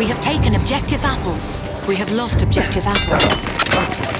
We have taken objective apples. We have lost objective apples.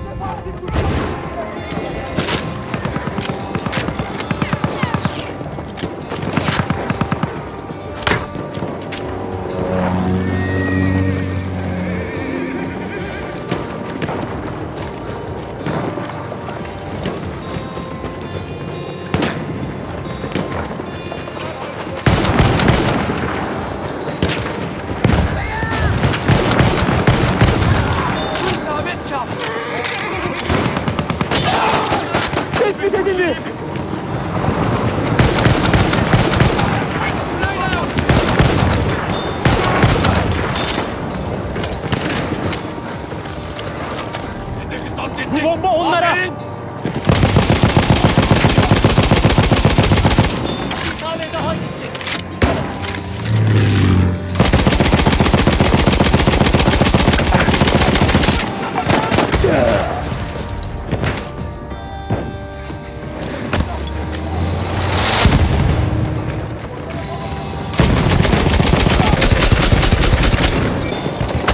Edildi. Bu bomba onlara. Bir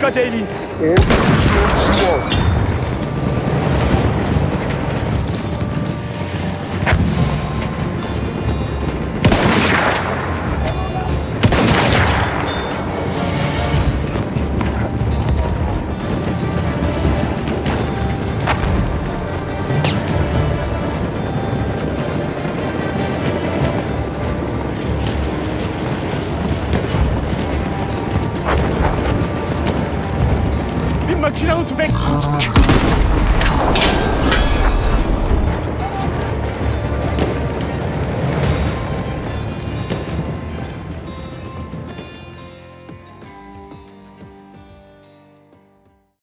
Cadê ele? Eu, eu, eu, eu. de onde vem.